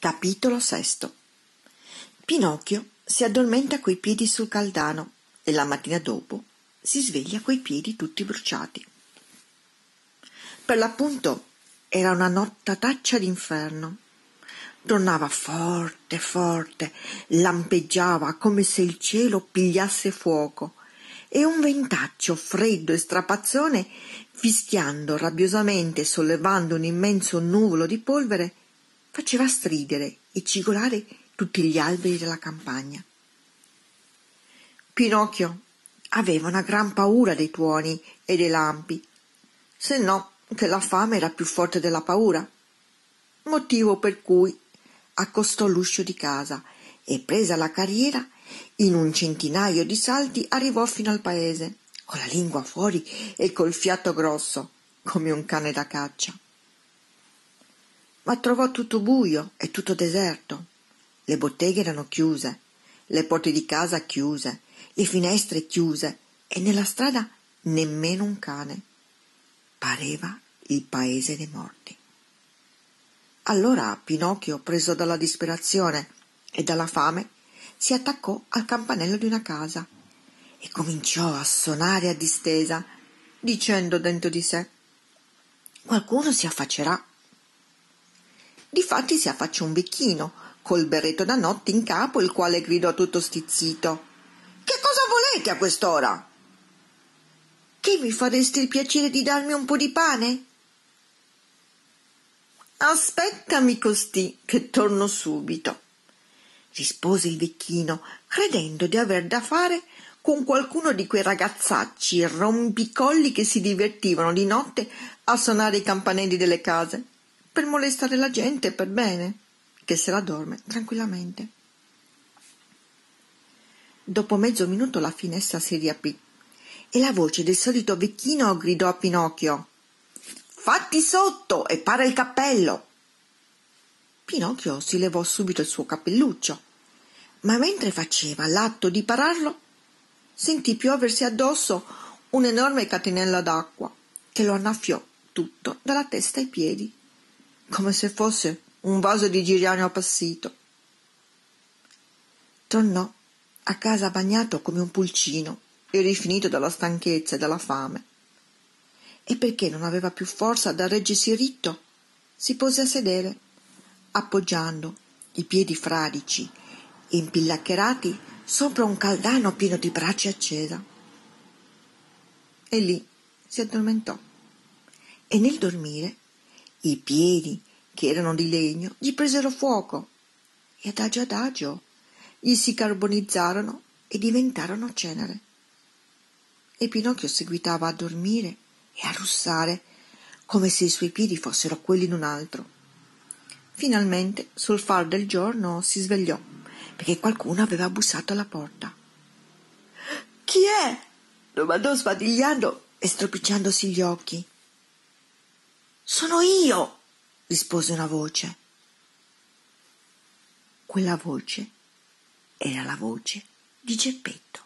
Capitolo sesto Pinocchio si addormenta coi piedi sul caldano e la mattina dopo si sveglia coi piedi tutti bruciati. Per l'appunto era una nottataccia d'inferno. Tornava forte, forte, lampeggiava come se il cielo pigliasse fuoco e un ventaccio freddo e strapazzone, fischiando rabbiosamente e sollevando un immenso nuvolo di polvere, faceva stridere e cigolare tutti gli alberi della campagna. Pinocchio aveva una gran paura dei tuoni e dei lampi, se no che la fame era più forte della paura, motivo per cui accostò l'uscio di casa e presa la carriera in un centinaio di salti arrivò fino al paese, con la lingua fuori e col fiato grosso, come un cane da caccia ma trovò tutto buio e tutto deserto. Le botteghe erano chiuse, le porte di casa chiuse, le finestre chiuse e nella strada nemmeno un cane. Pareva il paese dei morti. Allora Pinocchio, preso dalla disperazione e dalla fame, si attaccò al campanello di una casa e cominciò a sonare a distesa, dicendo dentro di sé Qualcuno si affaccerà Difatti si affacciò un vecchino, col berretto da notte in capo, il quale gridò tutto stizzito. Che cosa volete a quest'ora? Che mi fareste il piacere di darmi un po' di pane? Aspettami costì, che torno subito, rispose il vecchino, credendo di aver da fare con qualcuno di quei ragazzacci rompicolli che si divertivano di notte a suonare i campanelli delle case per molestare la gente per bene, che se la dorme tranquillamente. Dopo mezzo minuto la finestra si riaprì e la voce del solito vecchino gridò a Pinocchio Fatti sotto e para il cappello. Pinocchio si levò subito il suo cappelluccio, ma mentre faceva l'atto di pararlo, sentì pioversi addosso un'enorme catenella d'acqua che lo annaffiò tutto dalla testa ai piedi come se fosse un vaso di giriano appassito. Tornò a casa bagnato come un pulcino e rifinito dalla stanchezza e dalla fame. E perché non aveva più forza da reggersi ritto, si pose a sedere, appoggiando i piedi fradici e impillaccherati sopra un caldano pieno di brace accesa. E lì si addormentò. E nel dormire i piedi, che erano di legno, gli presero fuoco e adagio adagio gli si carbonizzarono e diventarono cenere. E Pinocchio seguitava a dormire e a russare come se i suoi piedi fossero quelli in un altro. Finalmente, sul far del giorno, si svegliò perché qualcuno aveva bussato alla porta. Chi è? domandò sbadigliando e stropicciandosi gli occhi. Sono io, rispose una voce. Quella voce era la voce di Geppetto.